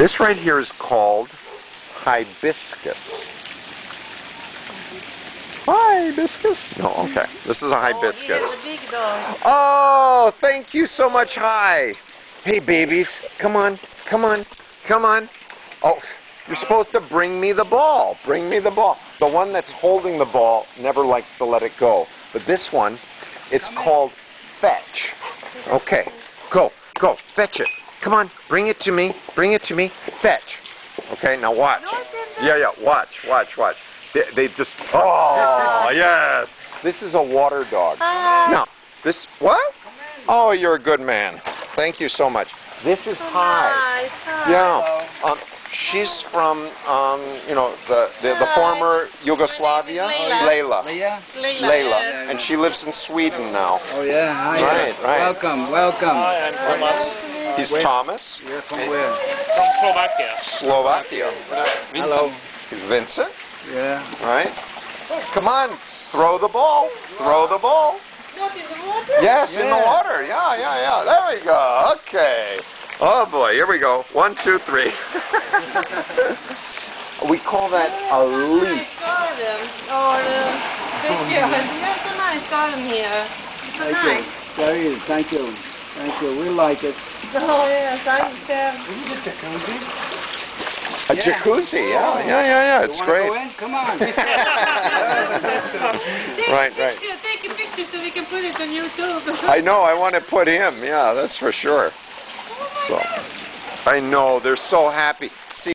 This right here is called hibiscus. Hibiscus? No, okay. This is a Oh, hibiscus. he a big dog. Oh, thank you so much. Hi. Hey, babies. Come on. Come on. Come on. Oh, you're supposed to bring me the ball. Bring me the ball. The one that's holding the ball never likes to let it go. But this one, it's called fetch. Okay. Go. Go. Fetch it. Come on. Bring it to me. Bring it to me. Fetch. Okay, now watch. No, Yeah, yeah. Watch. Watch. Watch. They, they just. Oh, yes. This is a water dog. Hi. Now, this what? Oh, you're a good man. Thank you so much. This is So Hi. Hi. Yeah. Um, she's from um, you know, the the, the former Yugoslavia. Layla. Layla. Leah? Layla. Layla. And she lives in Sweden now. Oh yeah, hi. Right, right. Welcome, welcome. Hi, I'm Thomas He's Where? Thomas, You're from where? from Slovakia. Slovakia. Hello. He's Vincent, Yeah. right? Come on, throw the ball. Throw the ball. What in the water? Yes, in the water. Yeah, yeah, yeah. There we go. Okay. Oh boy, here we go. One, two, three. we call that a leap. Nice garden. Or, uh, thank you. You have a nice garden here. It's so Thank you. nice. There he is. Thank you. Thank you. We like it. Oh, yes. I uh, A Yeah. jacuzzi. Yeah, yeah, yeah, yeah. It's wanna great. Go in? Come on. Take Right, a right. picture. Take a picture so we can put it on YouTube. I know. I want to put him. Yeah, that's for sure. Oh my So. God. I know. They're so happy.